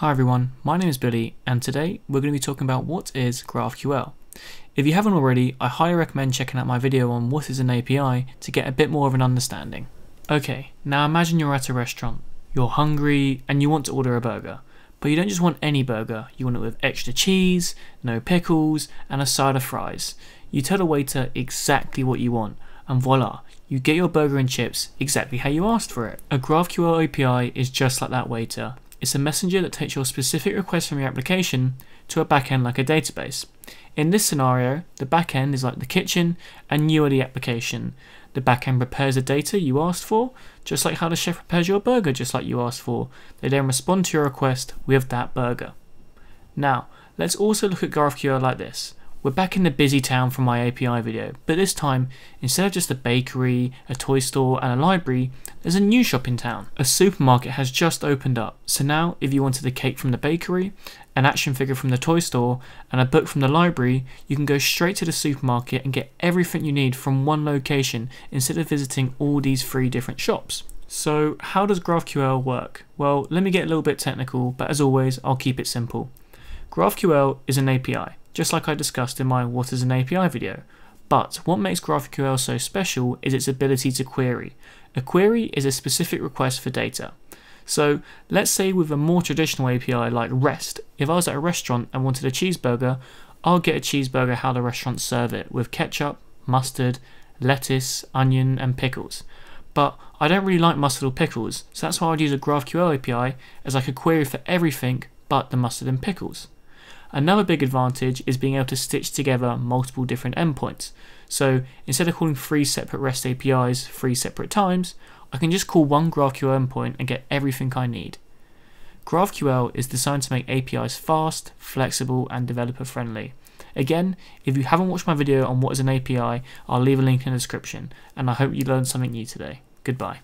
Hi everyone, my name is Billy and today we're going to be talking about what is GraphQL. If you haven't already, I highly recommend checking out my video on what is an API to get a bit more of an understanding. Okay, now imagine you're at a restaurant, you're hungry and you want to order a burger. But you don't just want any burger, you want it with extra cheese, no pickles, and a side of fries. You tell the waiter exactly what you want, and voila, you get your burger and chips exactly how you asked for it. A GraphQL API is just like that waiter. It's a messenger that takes your specific request from your application to a backend like a database. In this scenario, the backend is like the kitchen and you are the application. The backend prepares the data you asked for, just like how the chef prepares your burger just like you asked for. They then respond to your request with that burger. Now, let's also look at GraphQL like this. We're back in the busy town from my API video, but this time, instead of just a bakery, a toy store and a library, there's a new shop in town. A supermarket has just opened up, so now if you wanted a cake from the bakery, an action figure from the toy store, and a book from the library, you can go straight to the supermarket and get everything you need from one location instead of visiting all these three different shops. So how does GraphQL work? Well, let me get a little bit technical, but as always, I'll keep it simple. GraphQL is an API just like I discussed in my What is an API video. But what makes GraphQL so special is its ability to query. A query is a specific request for data. So let's say with a more traditional API like REST, if I was at a restaurant and wanted a cheeseburger, I'll get a cheeseburger how the restaurant serve it with ketchup, mustard, lettuce, onion and pickles. But I don't really like mustard or pickles, so that's why I'd use a GraphQL API as I could query for everything but the mustard and pickles. Another big advantage is being able to stitch together multiple different endpoints. So instead of calling three separate REST APIs three separate times, I can just call one GraphQL endpoint and get everything I need. GraphQL is designed to make APIs fast, flexible, and developer friendly. Again, if you haven't watched my video on what is an API, I'll leave a link in the description, and I hope you learned something new today. Goodbye.